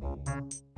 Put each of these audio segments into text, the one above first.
Bye.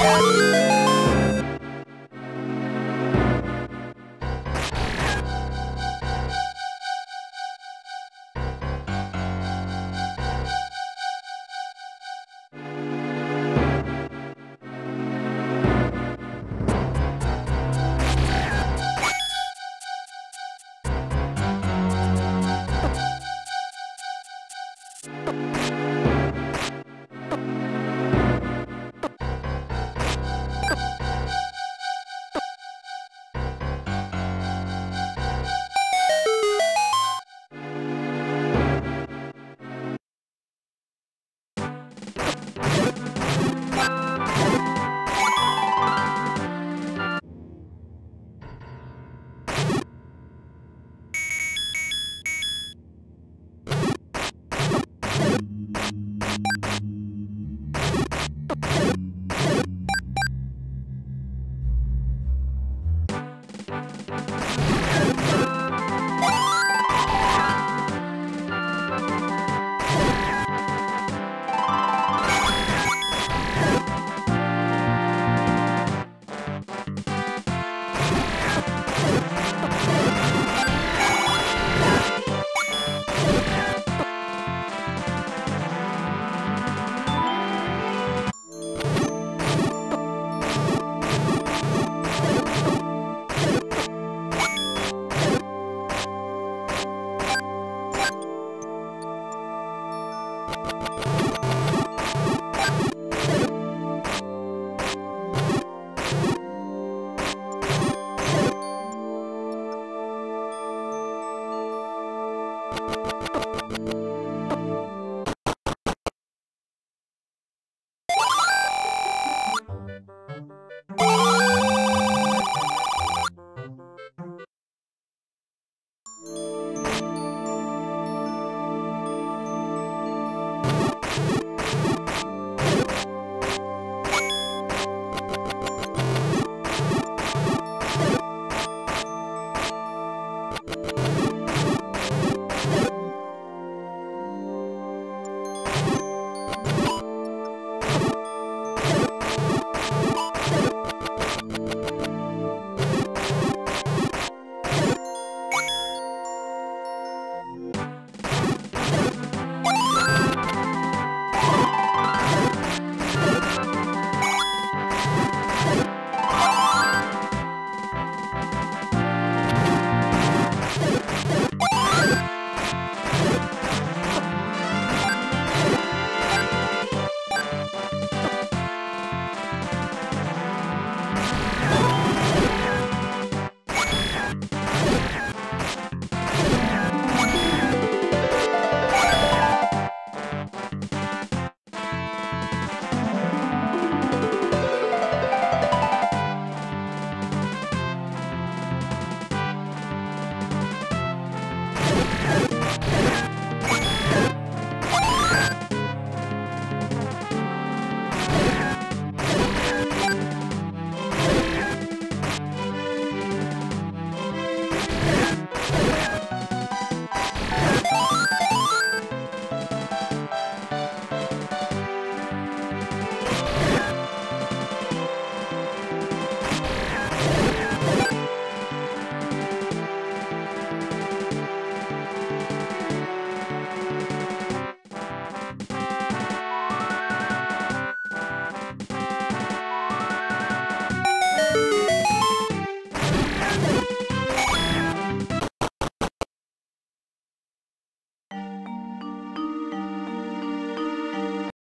Música